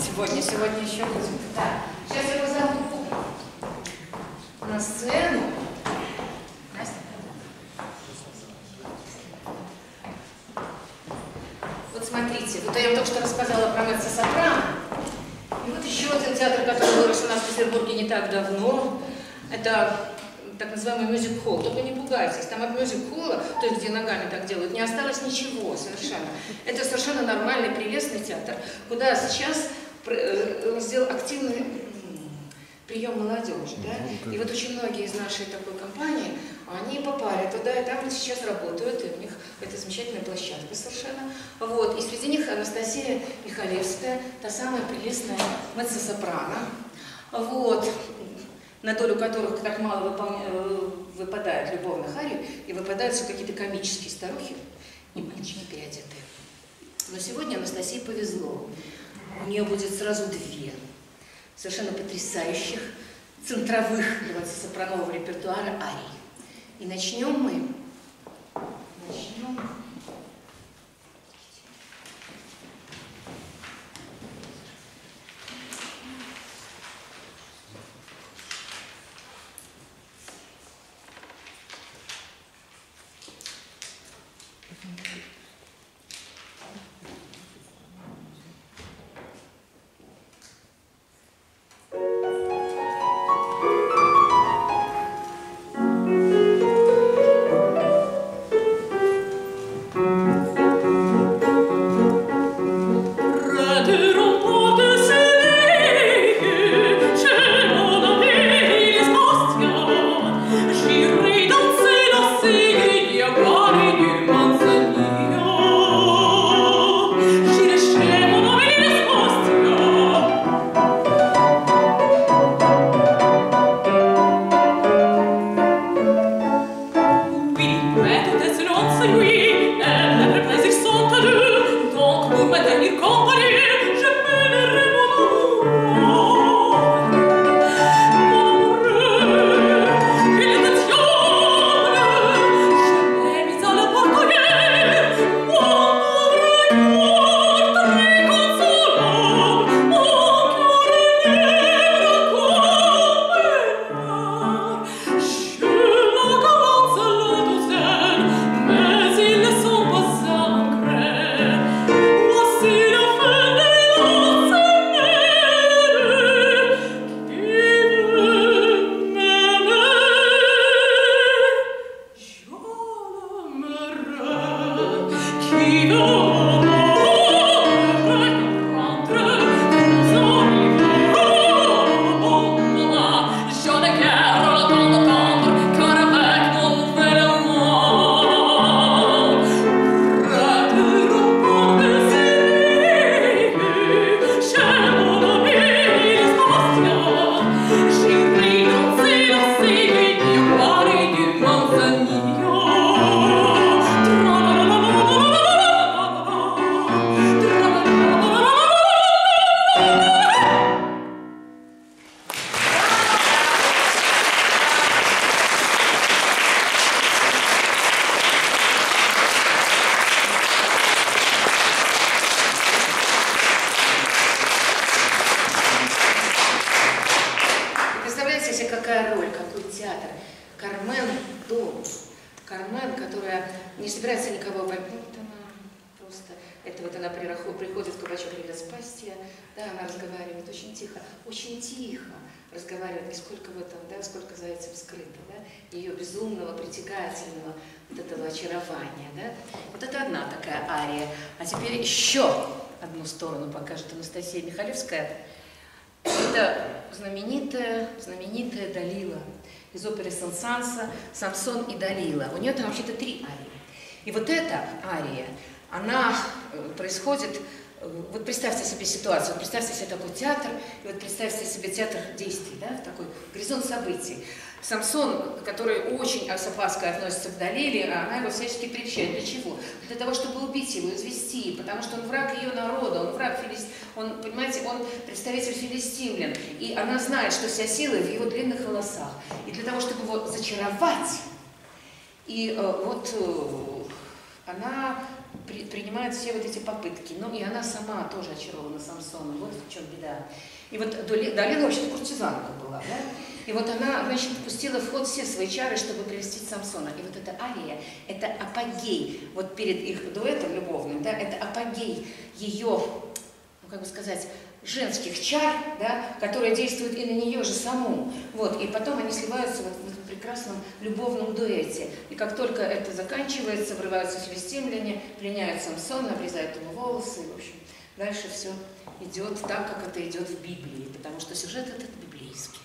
Сегодня, сегодня еще будет. Да. Сейчас я позову на сцену. Вот смотрите, вот я вам только что рассказала про Мэтца Сопрано. И вот еще один театр, который вырос у нас в Петербурге не так давно. Это так называемый мюзик-холл. Только не пугайтесь, там от мюзик-холла, то есть где ногами так делают, не осталось ничего совершенно. Это совершенно нормальный, прелестный театр, куда сейчас э, сделал активный прием молодежи, да? И вот очень многие из нашей такой компании, они попали туда, и там сейчас работают, и у них это замечательная площадка совершенно. Вот, и среди них Анастасия Михалевская, та самая прелестная меццо-сопрано. Вот, на долю которых так мало выполня... Э, выпадает любовных арий, и выпадают все какие-то комические старухи, не мальчики переодетые. Но сегодня Анастасии повезло. У нее будет сразу две совершенно потрясающих центровых сопранового репертуара арий. И начнем мы, Кармен Дом. Кармен, которая не собирается никого обойти. Ну, она просто... Это вот она приходит в кабачок Легаспастия, да, она разговаривает очень тихо, очень тихо разговаривает, и сколько в этом, да, сколько зайцев скрыто, да, ее безумного, притягательного вот этого очарования, да. Вот это одна такая ария. А теперь еще одну сторону покажет Анастасия Михайлевская. Это знаменитая, знаменитая Далила. Самсон и Далила. У нее там вообще-то три арии. И вот эта ария, она э, происходит, вот представьте себе ситуацию, представьте себе такой театр, и вот представьте себе театр действий, да, такой горизонт событий. Самсон, который очень с опаской относится к Далиле, она его всячески прельщает. Для чего? Для того, чтобы убить его, извести, потому что он враг ее народа, он враг филист... он, понимаете, он представитель филистимлян, и она знает, что вся сила в его длинных волосах. И для того, чтобы его зачаровать, и э, вот э, она при- принимает все вот эти попытки. Ну и она сама тоже очарована Самсоном. Вот в чем беда. И вот Далила вообще-то куртизанка была, да? И вот она, значит, пустила в ход все свои чары, чтобы прелестить Самсона. И вот эта ария, это апогей, вот перед их дуэтом любовным, да, это апогей ее, ну как бы сказать, женских чар, да, которые действуют и на нее же саму. Вот, и потом они сливаются вот в прекрасном любовном дуэте. И как только это заканчивается, врываются филистимляне, пленяют Самсона, обрезают ему волосы, и, в общем, дальше все идет так, как это идет в Библии, потому что сюжет этот библейский.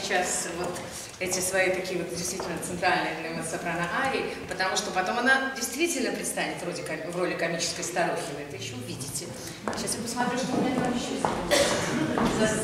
Сейчас вот эти свои такие вот действительно центральные для меццо-сопрано арии, потому что потом она действительно предстанет вроде в роли комической старухи. Вы это еще увидите. Сейчас я посмотрю, что у меня там еще есть.